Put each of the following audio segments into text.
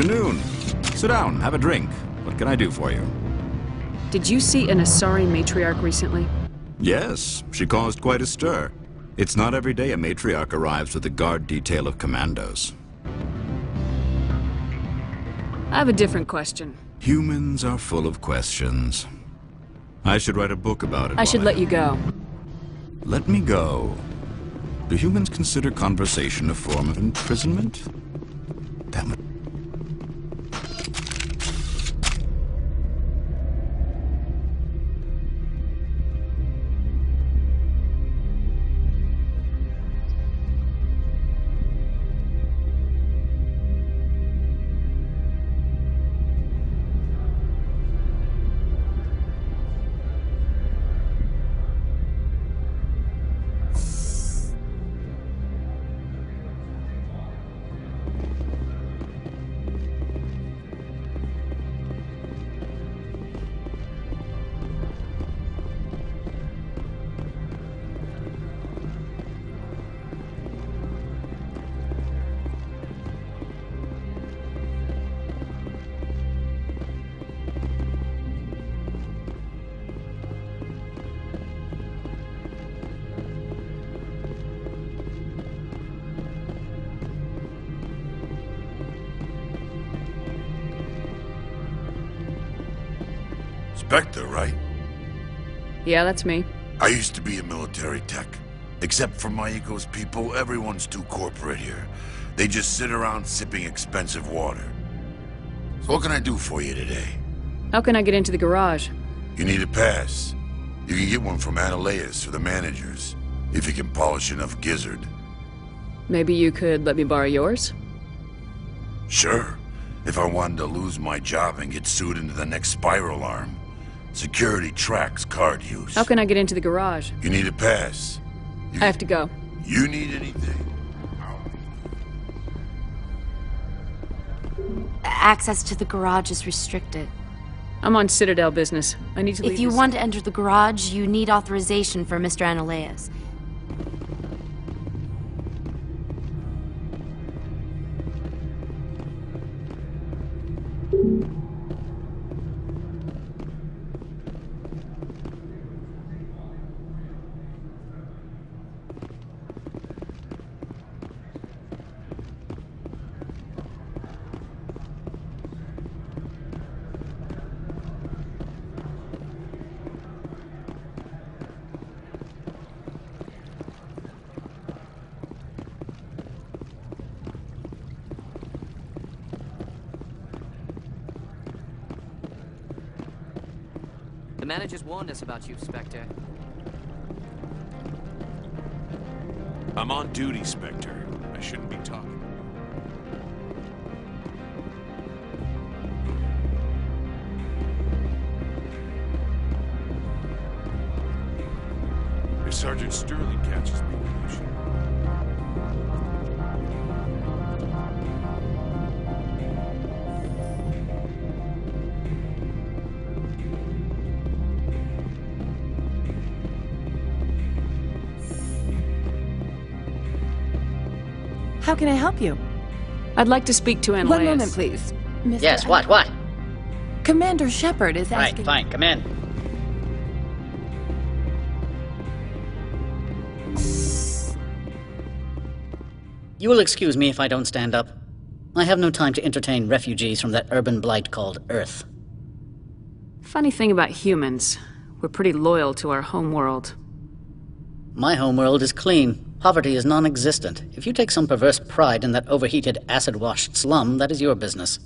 Afternoon. Sit down, have a drink. What can I do for you? Did you see an Asari matriarch recently? Yes, she caused quite a stir. It's not every day a matriarch arrives with a guard detail of commandos. I have a different question. Humans are full of questions. I should write a book about it. I should while let you go. Let me go. Do humans consider conversation a form of imprisonment? Damn Spectre, right? Yeah, that's me. I used to be a military tech. Except for Maiko's people, everyone's too corporate here. They just sit around sipping expensive water. So what can I do for you today? How can I get into the garage? You need a pass. You can get one from Anoleis or the managers, if you can polish enough gizzard. Maybe you could let me borrow yours? Sure, if I wanted to lose my job and get sued into the next spiral arm. Security tracks card use. How can I get into the garage? You need a pass. You, I have to go. You need anything? Access to the garage is restricted. I'm on Citadel business. I need to leave If you this- want to enter the garage, you need authorization for Mr. Anoleis. Managers warned us about you, Spectre. I'm on duty, Spectre. I shouldn't be talking. If Sergeant Sterling catches me, How can I help you? I'd like to speak to Anoleis. One moment, please. Mr. Yes, what, what? Commander Shepard is Right, asking. fine, come in. You will excuse me if I don't stand up. I have no time to entertain refugees from that urban blight called Earth. Funny thing about humans, we're pretty loyal to our home world. My homeworld is clean. Poverty is non existent. If you take some perverse pride in that overheated, acid washed slum, that is your business.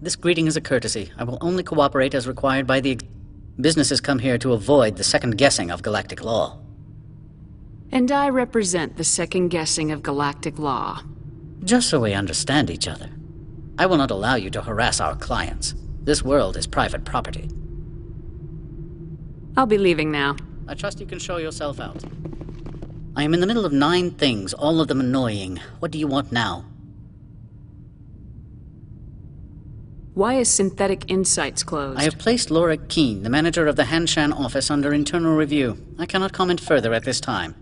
This greeting is a courtesy. I will only cooperate as required by the. Businesses come here to avoid the second guessing of galactic law. And I represent the second guessing of galactic law. Just so we understand each other. I will not allow you to harass our clients. This world is private property. I'll be leaving now. I trust you can show yourself out. I am in the middle of nine things, all of them annoying. What do you want now? Why is Synthetic Insights closed? I have placed Lorik Qui'in, the manager of the Hanshan office, under internal review. I cannot comment further at this time.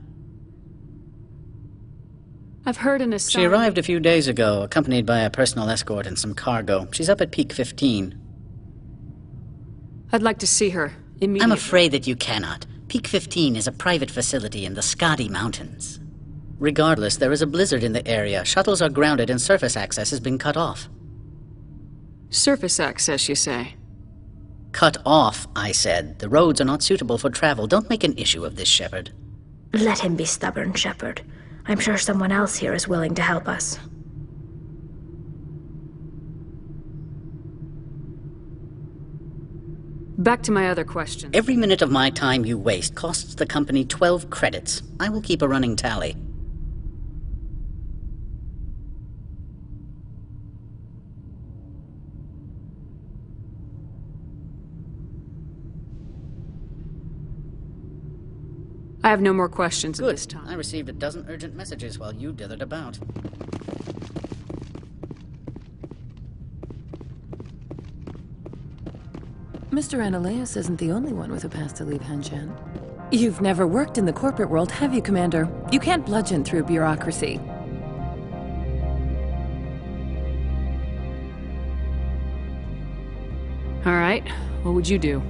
I've heard an Asari. She arrived a few days ago, accompanied by a personal escort and some cargo. She's up at Peak 15. I'd like to see her immediately. I'm afraid that you cannot. Peak 15 is a private facility in the Scotty Mountains. Regardless, there is a blizzard in the area. Shuttles are grounded and surface access has been cut off. Surface access, you say? Cut off, I said. The roads are not suitable for travel. Don't make an issue of this, Shepard. Let him be stubborn, Shepard. I'm sure someone else here is willing to help us. Back to my other question. Every minute of my time you waste costs the company 12 credits. I will keep a running tally. I have no more questions at Good. this time. I received a dozen urgent messages while you dithered about. Mr. Anoleis isn't the only one with a pass to leave Hanshan. You've never worked in the corporate world, have you, Commander? You can't bludgeon through bureaucracy. All right. What would you do?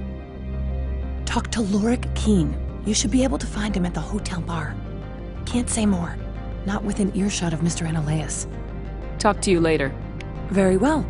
Talk to Lorik Qui'in. You should be able to find him at the hotel bar. Can't say more. Not within earshot of Mr. Anoleis. Talk to you later. Very well.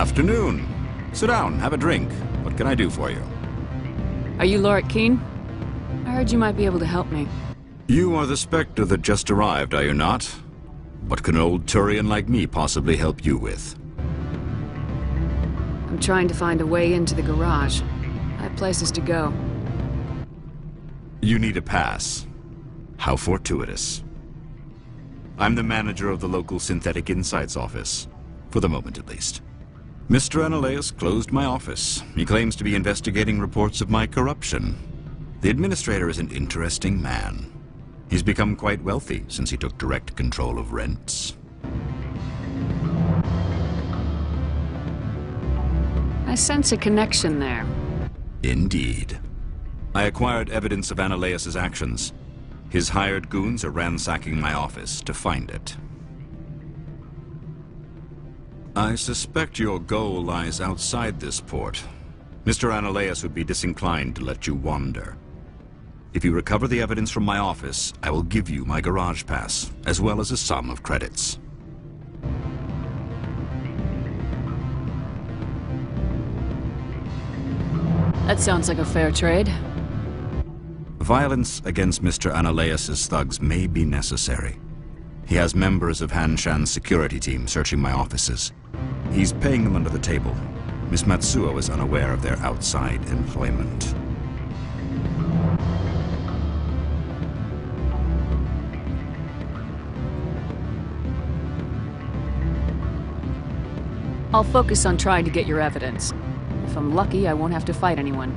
Afternoon. Sit down, have a drink. What can I do for you? Are you Lorik Qui'in? I heard you might be able to help me. You are the Spectre that just arrived, are you not? What can an old Turian like me possibly help you with? I'm trying to find a way into the garage. I have places to go. You need a pass. How fortuitous. I'm the manager of the local Synthetic Insights office. For the moment, at least. Mr. Anoleis closed my office. He claims to be investigating reports of my corruption. The administrator is an interesting man. He's become quite wealthy since he took direct control of rents. I sense a connection there. Indeed. I acquired evidence of Anoleis's actions. His hired goons are ransacking my office to find it. I suspect your goal lies outside this port. Mr. Anoleis would be disinclined to let you wander. If you recover the evidence from my office, I will give you my garage pass, as well as a sum of credits. That sounds like a fair trade. Violence against Mr. Anoleis's thugs may be necessary. He has members of Hanshan's security team searching my offices. He's paying them under the table. Miss Matsuo is unaware of their outside employment. I'll focus on trying to get your evidence. If I'm lucky, I won't have to fight anyone.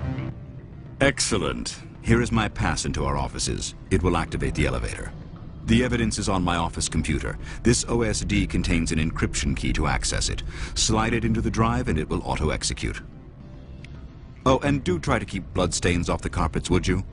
Excellent. Here is my pass into our offices. It will activate the elevator. The evidence is on my office computer. This OSD contains an encryption key to access it. Slide it into the drive and it will auto-execute. Oh, and do try to keep bloodstains off the carpets, would you?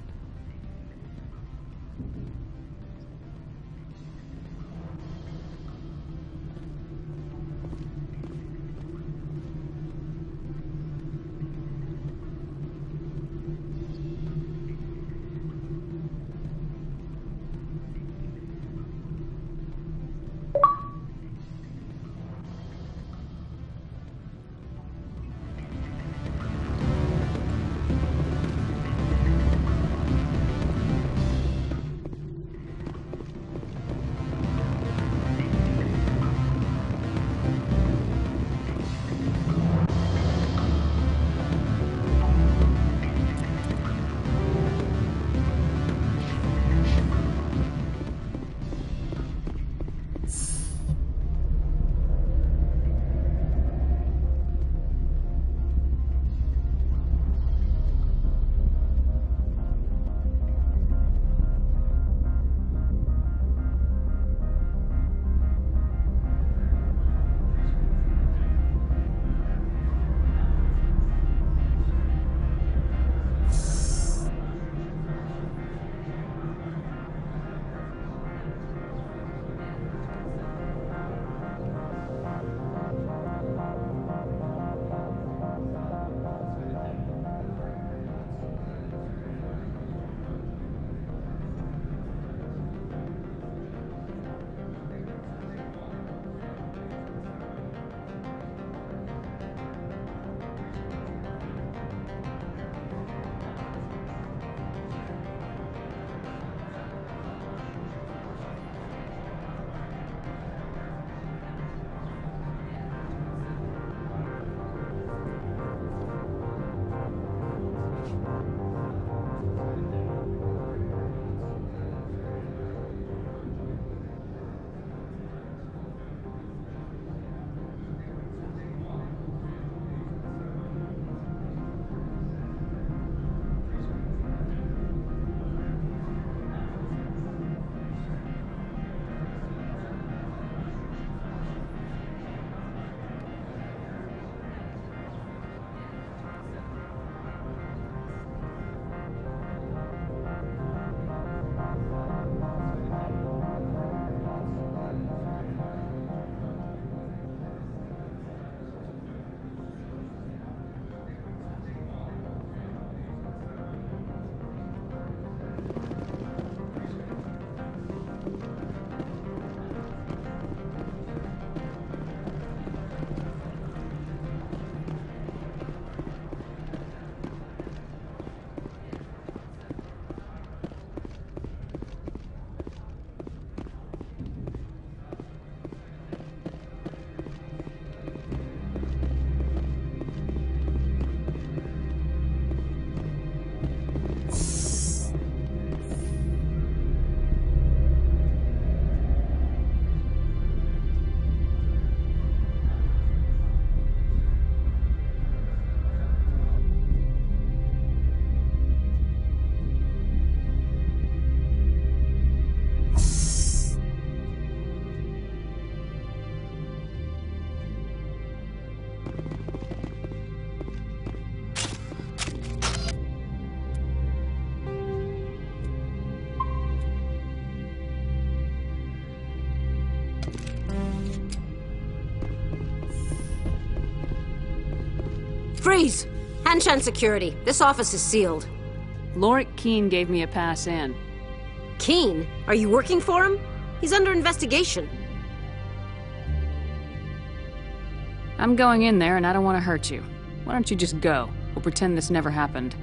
Freeze! Hanshan security. This office is sealed. Lorik Qui'in gave me a pass in. Qui'in? Are you working for him? He's under investigation. I'm going in there and I don't want to hurt you. Why don't you just go? We'll pretend this never happened.